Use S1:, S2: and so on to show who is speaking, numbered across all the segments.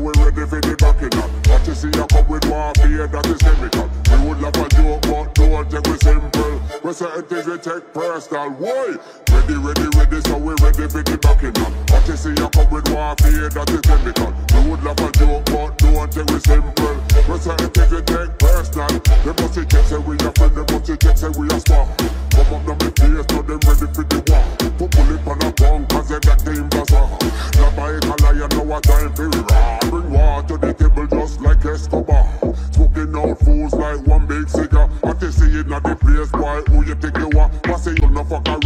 S1: we ready for the backing up. But you see, I come with warfare that is chemical. We would love a joke, but don't take it simple. But certain things we take personal. Why? Ready, ready, ready, so we ready for the backing up. But you see, I come with warfare that is chemical. We would love a joke, but don't take it simple. But certain things we take personal. They pussy be say we are friend, they pussy be say we are smart. Come up to me, face, now them ready for the war. Put bullet on a bomb, cause they're that team that's a lion, a time for raw. Bring war to the table just like Escobar. Smoking out fools like one big cigar. What you see in the place, boy, who you think you are? I say you no fuck around,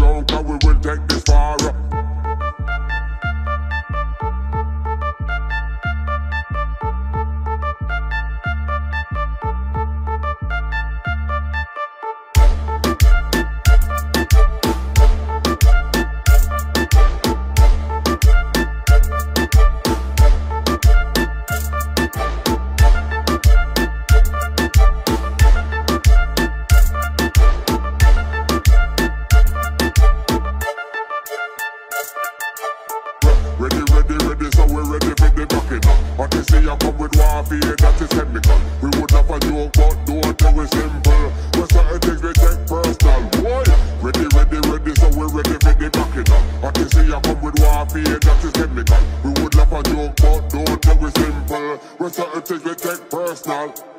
S1: it up. But they say I come with warfare, that is chemical. We would have a joke, but don't do it simple. But certain things we take personal. Boy, ready, ready, ready, so we're ready for the cock it up. But they say I come with warfare, that is chemical. We would have a joke, but don't do it simple. But certain things we take personal.